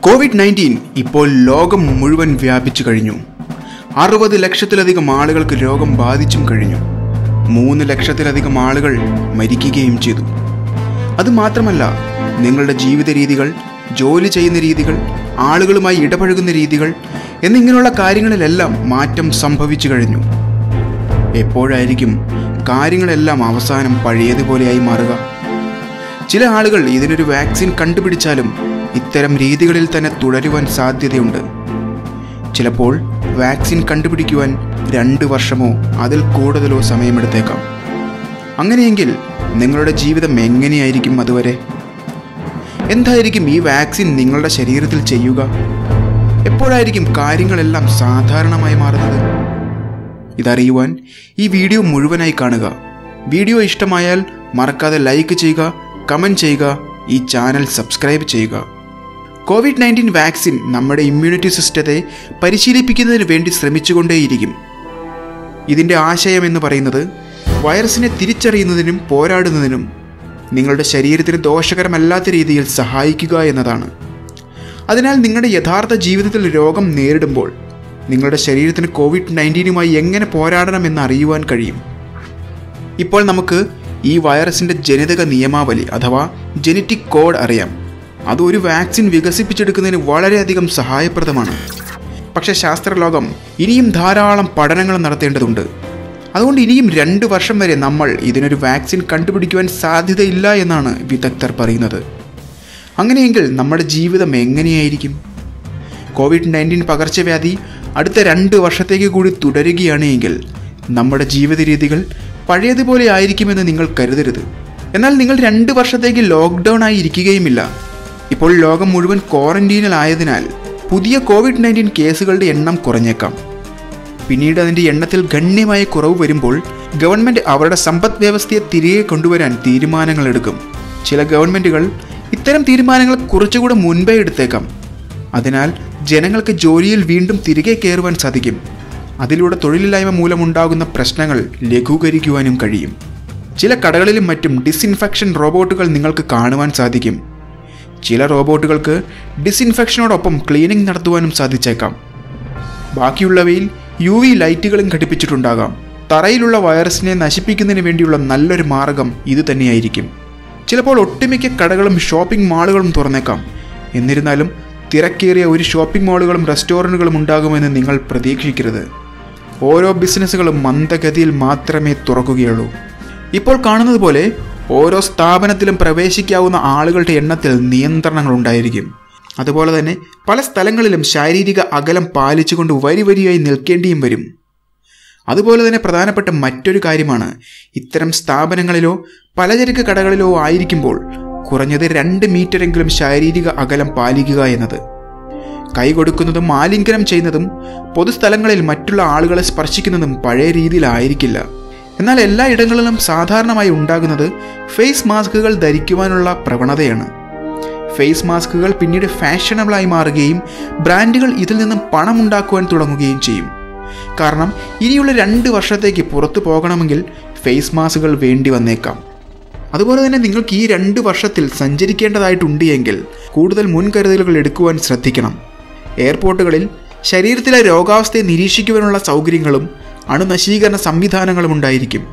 Covid nineteen ഇപ്പോൾ ലോകം മുഴുവൻ വ്യാപിച്ചു കഴിഞ്ഞു. അറുപത് ലക്ഷത്തിലധികം ആളുകൾക്ക് രോഗം ബാധിച്ചും കഴിഞ്ഞു. മൂന്ന് ലക്ഷത്തിലധികം ആളുകൾ മരിക്കുകയും ചെയ്തു. അതുമാത്രമല്ല നിങ്ങളുടെ ജീവിത രീതികൾ ജോലി ചെയ്യുന്ന രീതികൾ ആളുകളുമായി ഇടപഴകുന്ന രീതികൾ എന്നിങ്ങനെയുള്ള കാര്യങ്ങളിലെല്ലാം മാറ്റം സംഭവിച്ചു കഴിഞ്ഞു. എപ്പോഴായിരിക്കും കാര്യങ്ങളെല്ലാം അവസാനം പഴയതുപോലെയായി മാറുക? ചില ആളുകൾ ഇതിനൊരു വാക്സിൻ കണ്ടുപിടിച്ചാലും ഇത്തരം രീതികളിൽ തന്നെ തുടരുവാൻ സാധ്യതയുണ്ട്. ചിലപ്പോൾ വാക്സിൻ കണ്ടുപിടിക്കുവാൻ രണ്ട് വർഷമോ അതിൽ കൂടുതലോ സമയമെടുത്തേക്കാം. അങ്ങനെയെങ്കിൽ നിങ്ങളുടെ ജീവിതം എങ്ങനെയായിരിക്കും അതുവരെ? എന്തായിരിക്കും ഈ വാക്സിൻ നിങ്ങളുടെ ശരീരത്തിൽ ചെയ്യുക? എപ്പോഴായിരിക്കും കാര്യങ്ങളെല്ലാം സാധാരണമായി മാറുന്നത്? ഇതറിയുവാൻ ഈ വീഡിയോ മുഴുവനായി കാണുക. വീഡിയോ ഇഷ്ടമായാൽ മറക്കാതെ ലൈക്ക് ചെയ്യുക കമന്റ് ചെയ്യുക ഈ ചാനൽ സബ്സ്ക്രൈബ് ചെയ്യുക. കോവിഡ് നയന്റീൻ വാക്സിൻ നമ്മുടെ ഇമ്മ്യൂണിറ്റി സിസ്റ്റത്തെ പരിശീലിപ്പിക്കുന്നതിന് വേണ്ടി ശ്രമിച്ചുകൊണ്ടേയിരിക്കും. ഇതിന്റെ ആശയം എന്ന് പറയുന്നത് വൈറസിനെ തിരിച്ചറിയുന്നതിനും പോരാടുന്നതിനും നിങ്ങളുടെ ശരീരത്തിന് ദോഷകരമല്ലാത്ത രീതിയിൽ സഹായിക്കുക എന്നതാണ്. അതിനാൽ നിങ്ങളുടെ യഥാർത്ഥ ജീവിതത്തിൽ രോഗം നേരിടുമ്പോൾ നിങ്ങളുടെ ശരീരത്തിന് കോവിഡ് നയന്റീനുമായി എങ്ങനെ പോരാടണമെന്ന് അറിയുവാൻ കഴിയും. ഇപ്പോൾ നമുക്ക് ഈ വൈറസിന്റെ ജനിതക നിയമാവലി അഥവാ ജനറ്റിക് കോഡ് അറിയാം. അത് ഒരു വാക്സിൻ വികസിപ്പിച്ചെടുക്കുന്നതിന് വളരെയധികം സഹായപ്രദമാണ്. പക്ഷെ ശാസ്ത്രലോകം ഇനിയും ധാരാളം പഠനങ്ങൾ നടത്തേണ്ടതുണ്ട്. അതുകൊണ്ട് ഇനിയും രണ്ട് വർഷം വരെ നമ്മൾ ഇതിനൊരു വാക്സിൻ കണ്ടുപിടിക്കുവാൻ സാധ്യതയില്ല എന്നാണ് വിദഗ്ധർ പറയുന്നത്. അങ്ങനെയെങ്കിൽ നമ്മുടെ ജീവിതം എങ്ങനെയായിരിക്കും? കോവിഡ് നയന്റീൻ പകർച്ചവ്യാധി അടുത്ത രണ്ട് വർഷത്തേക്ക് കൂടി തുടരുകയാണെങ്കിൽ നമ്മുടെ ജീവിത രീതികൾ പഴയതുപോലെ ആയിരിക്കുമെന്ന് നിങ്ങൾ കരുതരുത്. എന്നാൽ നിങ്ങൾ രണ്ട് വർഷത്തേക്ക് ലോക്ക്ഡൗൺ ആയി ഇരിക്കുകയുമില്ല. ഇപ്പോൾ ലോകം മുഴുവൻ ക്വാറന്റീനിലായതിനാൽ പുതിയ കോവിഡ് നയന്റീൻ കേസുകളുടെ എണ്ണം കുറഞ്ഞേക്കാം. പിന്നീട് അതിന്റെ എണ്ണത്തിൽ ഗണ്യമായ കുറവ് വരുമ്പോൾ ഗവൺമെന്റ് അവരുടെ സമ്പദ് വ്യവസ്ഥയെ തിരികെ കൊണ്ടുവരാൻ തീരുമാനങ്ങൾ എടുക്കും. ചില ഗവൺമെന്റുകൾ ഇത്തരം തീരുമാനങ്ങൾ കുറച്ചുകൂടെ മുൻപേ എടുത്തേക്കാം. അതിനാൽ ജനങ്ങൾക്ക് ജോലിയിൽ വീണ്ടും തിരികെ കയറുവാൻ സാധിക്കും. അതിലൂടെ തൊഴിലില്ലായ്മ മൂലമുണ്ടാകുന്ന പ്രശ്നങ്ങൾ ലഘൂകരിക്കുവാനും കഴിയും. ചില കടകളിലും മറ്റും ഡിസ്ഇൻഫെക്ഷൻ റോബോട്ടുകൾ നിങ്ങൾക്ക് കാണുവാൻ സാധിക്കും. ചില റോബോട്ടുകൾക്ക് ഡിസിൻഫെക്ഷനോടൊപ്പം ക്ലീനിങ് നടത്തുവാനും സാധിച്ചേക്കാം. ബാക്കിയുള്ളവയിൽ യു വി ലൈറ്റുകളും ഘടിപ്പിച്ചിട്ടുണ്ടാകാം. തറയിലുള്ള വൈറസിനെ നശിപ്പിക്കുന്നതിന് വേണ്ടിയുള്ള നല്ലൊരു മാർഗം ഇത് തന്നെയായിരിക്കും. ചിലപ്പോൾ ഒട്ടുമിക്ക കടകളും ഷോപ്പിംഗ് മാളുകളും തുറന്നേക്കാം. എന്നിരുന്നാലും തിരക്കേറിയ ഒരു ഷോപ്പിംഗ് മാളുകളും റെസ്റ്റോറന്റുകളും ഉണ്ടാകുമെന്ന് നിങ്ങൾ പ്രതീക്ഷിക്കരുത്. ഓരോ ബിസിനസ്സുകളും മന്ദഗതിയിൽ മാത്രമേ തുറക്കുകയുള്ളൂ. ഇപ്പോൾ കാണുന്നത് പോലെ ഓരോ സ്ഥാപനത്തിലും പ്രവേശിക്കാവുന്ന ആളുകളുടെ എണ്ണത്തിൽ നിയന്ത്രണങ്ങൾ ഉണ്ടായിരിക്കും. അതുപോലെ തന്നെ പല സ്ഥലങ്ങളിലും ശാരീരിക അകലം പാലിച്ചുകൊണ്ട് വരി വരിയായി നിൽക്കേണ്ടിയും വരും. അതുപോലെ തന്നെ പ്രധാനപ്പെട്ട മറ്റൊരു കാര്യമാണ് ഇത്തരം സ്ഥാപനങ്ങളിലോ പലചരക്ക് കടകളിലോ ആയിരിക്കുമ്പോൾ കുറഞ്ഞത് രണ്ട് മീറ്ററെങ്കിലും ശാരീരിക അകലം പാലിക്കുക എന്നത്. കൈ കൊടുക്കുന്നതും ആലിംഗനം ചെയ്യുന്നതും പൊതുസ്ഥലങ്ങളിൽ മറ്റുള്ള ആളുകളെ സ്പർശിക്കുന്നതും പഴയ രീതിയിലായിരിക്കില്ല. എന്നാൽ എല്ലാ ഇടങ്ങളിലും സാധാരണമായി ഉണ്ടാകുന്നത് ഫേസ് മാസ്കുകൾ ധരിക്കുവാനുള്ള പ്രവണതയാണ്. ഫേസ് മാസ്കുകൾ പിന്നീട് ഫാഷനബിളായി മാറുകയും ബ്രാൻഡുകൾ ഇതിൽ നിന്നും പണമുണ്ടാക്കുവാൻ തുടങ്ങുകയും ചെയ്യും. കാരണം ഇനിയുള്ള രണ്ട് വർഷത്തേക്ക് പുറത്തു പോകണമെങ്കിൽ ഫേസ് മാസ്കുകൾ വേണ്ടി വന്നേക്കാം. അതുപോലെ തന്നെ നിങ്ങൾക്ക് ഈ രണ്ട് വർഷത്തിൽ സഞ്ചരിക്കേണ്ടതായിട്ടുണ്ട് എങ്കിൽ കൂടുതൽ മുൻകരുതലുകൾ എടുക്കുവാൻ ശ്രദ്ധിക്കണം. എയർപോർട്ടുകളിൽ ശരീരത്തിലെ രോഗാവസ്ഥയെ നിരീക്ഷിക്കുവാനുള്ള സൗകര്യങ്ങളും അണുനശീകരണ സംവിധാനങ്ങളും ഉണ്ടായിരിക്കും.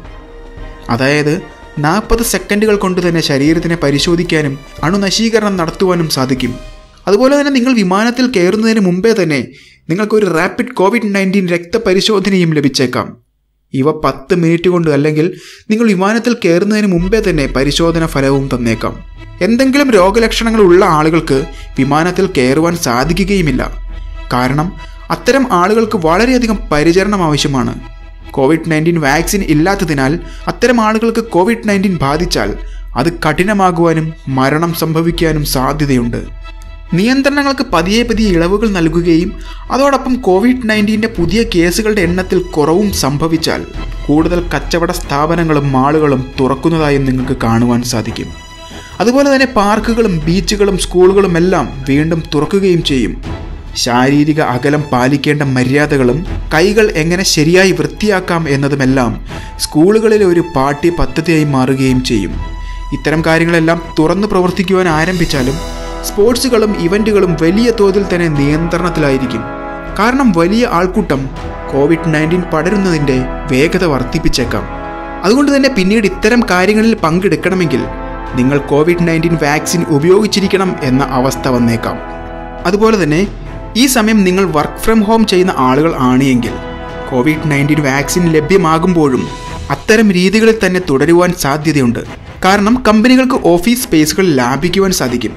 അതായത് നാൽപ്പത് സെക്കൻഡുകൾ കൊണ്ട് തന്നെ ശരീരത്തിനെ പരിശോധിക്കാനും അണുനശീകരണം നടത്തുവാനും സാധിക്കും. അതുപോലെ തന്നെ നിങ്ങൾ വിമാനത്തിൽ കയറുന്നതിന് മുമ്പേ തന്നെ നിങ്ങൾക്കൊരു റാപ്പിഡ് കോവിഡ് നയന്റീൻ രക്തപരിശോധനയും ലഭിച്ചേക്കാം. ഇവ പത്ത് മിനിറ്റ് കൊണ്ട് അല്ലെങ്കിൽ നിങ്ങൾ വിമാനത്തിൽ കയറുന്നതിന് മുമ്പേ തന്നെ പരിശോധന ഫലവും തന്നേക്കാം. എന്തെങ്കിലും രോഗലക്ഷണങ്ങൾ ഉള്ള ആളുകൾക്ക് വിമാനത്തിൽ കയറുവാൻ സാധിക്കുകയുമില്ല. കാരണം അത്തരം ആളുകൾക്ക് വളരെയധികം പരിചരണം ആവശ്യമാണ്. കോവിഡ് നയന്റീൻ വാക്സിൻ ഇല്ലാത്തതിനാൽ അത്തരം ആളുകൾക്ക് കോവിഡ് നയന്റീൻ ബാധിച്ചാൽ അത് കഠിനമാകുവാനും മരണം സംഭവിക്കാനും സാധ്യതയുണ്ട്. നിയന്ത്രണങ്ങൾക്ക് പതിയെ പതിയെ ഇളവുകൾ നൽകുകയും അതോടൊപ്പം കോവിഡ് നയന്റീന്റെ പുതിയ കേസുകളുടെ എണ്ണത്തിൽ കുറവും സംഭവിച്ചാൽ കൂടുതൽ കച്ചവട സ്ഥാപനങ്ങളും മാളുകളും തുറക്കുന്നതായും നിങ്ങൾക്ക് കാണുവാൻ സാധിക്കും. അതുപോലെ തന്നെ പാർക്കുകളും ബീച്ചുകളും സ്കൂളുകളും എല്ലാം വീണ്ടും തുറക്കുകയും ചെയ്യും. ശാരീരിക അകലം പാലിക്കേണ്ട മര്യാദകളും കൈകൾ എങ്ങനെ ശരിയായി വൃത്തിയാക്കാം എന്നതുമെല്ലാം സ്കൂളുകളിലെ ഒരു പാഠ്യ പദ്ധതിയായി മാറുകയും ചെയ്യും. ഇത്തരം കാര്യങ്ങളെല്ലാം തുറന്നു പ്രവർത്തിക്കുവാൻ ആരംഭിച്ചാലും സ്പോർട്സുകളും ഇവന്റുകളും വലിയ തോതിൽ തന്നെ നിയന്ത്രണത്തിലായിരിക്കും. കാരണം വലിയ ആൾക്കൂട്ടം കോവിഡ് നയന്റീൻ പടരുന്നതിന്റെ വേഗത വർദ്ധിപ്പിച്ചേക്കാം. അതുകൊണ്ട് തന്നെ പിന്നീട് ഇത്തരം കാര്യങ്ങളിൽ പങ്കെടുക്കണമെങ്കിൽ നിങ്ങൾ കോവിഡ് നയന്റീൻ വാക്സിൻ ഉപയോഗിച്ചിരിക്കണം എന്ന അവസ്ഥ വന്നേക്കാം. അതുപോലെ തന്നെ ഈ സമയം നിങ്ങൾ വർക്ക് ഫ്രം ഹോം ചെയ്യുന്ന ആളുകൾ ആണ് എങ്കിൽ കോവിഡ് നയന്റീൻ വാക്സിൻ ലഭ്യമാകുമ്പോഴും അത്തരം രീതികളിൽ തന്നെ തുടരുവാൻ സാധ്യതയുണ്ട്. കാരണം കമ്പനികൾക്ക് ഓഫീസ് സ്പേസുകൾ ലാഭിക്കുവാൻ സാധിക്കും.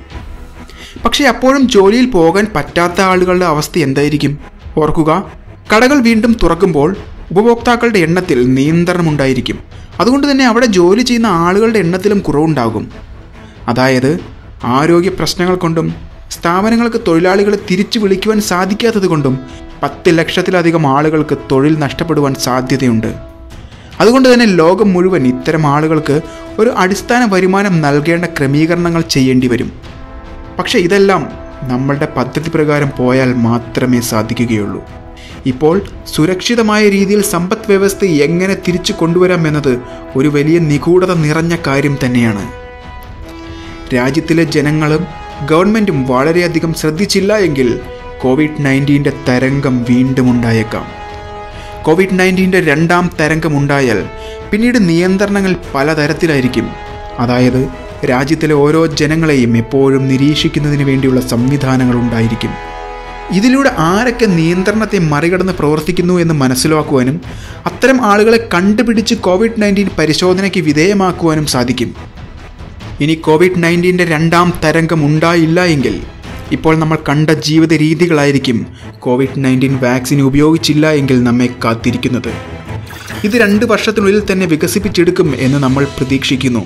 പക്ഷേ അപ്പോഴും ജോലിയിൽ പോകാൻ പറ്റാത്ത ആളുകളുടെ അവസ്ഥ എന്തായിരിക്കും? ഓർക്കുക കടകൾ വീണ്ടും തുറക്കുമ്പോൾ ഉപഭോക്താക്കളുടെ എണ്ണത്തിൽ നിയന്ത്രണമുണ്ടായിരിക്കും. അതുകൊണ്ട് തന്നെ അവിടെ ജോലി ചെയ്യുന്ന ആളുകളുടെ എണ്ണത്തിലും കുറവുണ്ടാകും. അതായത് ആരോഗ്യ പ്രശ്നങ്ങൾ കൊണ്ടും സ്ഥാപനങ്ങൾക്ക് തൊഴിലാളികളെ തിരിച്ചു വിളിക്കുവാൻ സാധിക്കാത്തത് കൊണ്ടും പത്ത് ലക്ഷത്തിലധികം ആളുകൾക്ക് തൊഴിൽ നഷ്ടപ്പെടുവാൻ സാധ്യതയുണ്ട്. അതുകൊണ്ട് തന്നെ ലോകം മുഴുവൻ ഇത്തരം ആളുകൾക്ക് ഒരു അടിസ്ഥാന വരുമാനം നൽകേണ്ട ക്രമീകരണങ്ങൾ ചെയ്യേണ്ടി വരും. പക്ഷേ ഇതെല്ലാം നമ്മളുടെ പദ്ധതി പ്രകാരം പോയാൽ മാത്രമേ സാധിക്കുകയുള്ളൂ. ഇപ്പോൾ സുരക്ഷിതമായ രീതിയിൽ സമ്പദ് വ്യവസ്ഥ എങ്ങനെ തിരിച്ചു കൊണ്ടുവരാം എന്നത് ഒരു വലിയ നിഗൂഢത നിറഞ്ഞ കാര്യം തന്നെയാണ്. രാജ്യത്തിലെ ജനങ്ങളും ഗവൺമെന്റും വളരെയധികം ശ്രദ്ധിച്ചില്ല എങ്കിൽ കോവിഡ് നയന്റീന്റെ തരംഗം വീണ്ടും ഉണ്ടായേക്കാം. കോവിഡ് നയന്റീന്റെ രണ്ടാം തരംഗം ഉണ്ടായാൽ പിന്നീട് നിയന്ത്രണങ്ങൾ പലതരത്തിലായിരിക്കും. അതായത് രാജ്യത്തിലെ ഓരോ ജനങ്ങളെയും എപ്പോഴും നിരീക്ഷിക്കുന്നതിന് വേണ്ടിയുള്ള സംവിധാനങ്ങൾ ഉണ്ടായിരിക്കും. ഇതിലൂടെ ആരൊക്കെ നിയന്ത്രണത്തെ മറികടന്ന് പ്രവർത്തിക്കുന്നു എന്ന് മനസ്സിലാക്കുവാനും അത്തരം ആളുകളെ കണ്ടുപിടിച്ച് കോവിഡ് നയന്റീൻ പരിശോധനയ്ക്ക് വിധേയമാക്കുവാനും സാധിക്കും. ഇനി കോവിഡ് നയന്റീന്റെ രണ്ടാം തരംഗം ഉണ്ടായില്ല എങ്കിൽ ഇപ്പോൾ നമ്മൾ കണ്ട ജീവിത രീതികളായിരിക്കും കോവിഡ് നയന്റീൻ വാക്സിൻ ഉപയോഗിച്ചില്ല എങ്കിൽ നമ്മെ കാത്തിരിക്കുന്നത്. ഇത് രണ്ട് വർഷത്തിനുള്ളിൽ തന്നെ വികസിപ്പിച്ചെടുക്കും എന്ന് നമ്മൾ പ്രതീക്ഷിക്കുന്നു.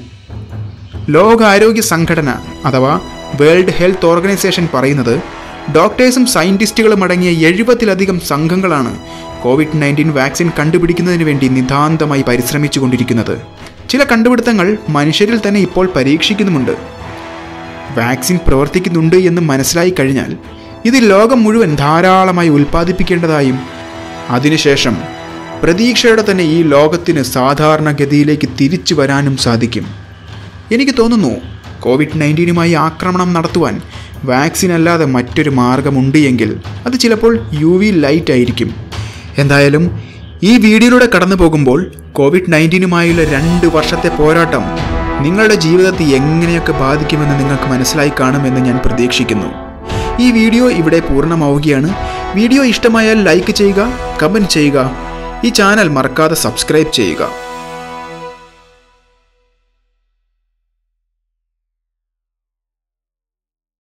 ലോകാരോഗ്യ സംഘടന അഥവാ വേൾഡ് ഹെൽത്ത് ഓർഗനൈസേഷൻ പറയുന്നത് ഡോക്ടേഴ്സും സയന്റിസ്റ്റുകളും അടങ്ങിയ എഴുപതിലധികം സംഘങ്ങളാണ് കോവിഡ് നയന്റീൻ വാക്സിൻ കണ്ടുപിടിക്കുന്നതിന് വേണ്ടി നിതാന്തമായി പരിശ്രമിച്ചുകൊണ്ടിരിക്കുന്നത്. ചില കണ്ടുപിടുത്തങ്ങൾ മനുഷ്യരിൽ തന്നെ ഇപ്പോൾ പരീക്ഷിക്കുന്നുമുണ്ട്. വാക്സിൻ പ്രവർത്തിക്കുന്നുണ്ട് എന്ന് മനസ്സിലായി കഴിഞ്ഞാൽ ഇത് ലോകം മുഴുവൻ ധാരാളമായി ഉൽപ്പാദിപ്പിക്കേണ്ടതായും അതിനുശേഷം പ്രതീക്ഷയുടെ തന്നെ ഈ ലോകത്തിന് സാധാരണഗതിയിലേക്ക് തിരിച്ചു വരാനും സാധിക്കും. എനിക്ക് തോന്നുന്നു കോവിഡ് നയന്റീനുമായി ആക്രമണം നടത്തുവാൻ വാക്സിൻ അല്ലാതെ മറ്റൊരു മാർഗമുണ്ട് എങ്കിൽ അത് ചിലപ്പോൾ യു വി ലൈറ്റ് ആയിരിക്കും. എന്തായാലും ഈ വീഡിയോയിലൂടെ കടന്നു പോകുമ്പോൾ കോവിഡ് നയന്റീനുമായുള്ള രണ്ട് വർഷത്തെ പോരാട്ടം നിങ്ങളുടെ ജീവിതത്തെ എങ്ങനെയൊക്കെ ബാധിക്കുമെന്ന് നിങ്ങൾക്ക് മനസ്സിലായി കാണുമെന്ന് ഞാൻ പ്രതീക്ഷിക്കുന്നു. ഈ വീഡിയോ ഇവിടെ പൂർണമാവുകയാണ്. വീഡിയോ ഇഷ്ടമായാൽ ലൈക്ക് ചെയ്യുക കമന്റ് ചെയ്യുക. ഈ ചാനൽ മറക്കാതെ സബ്സ്ക്രൈബ് ചെയ്യുക.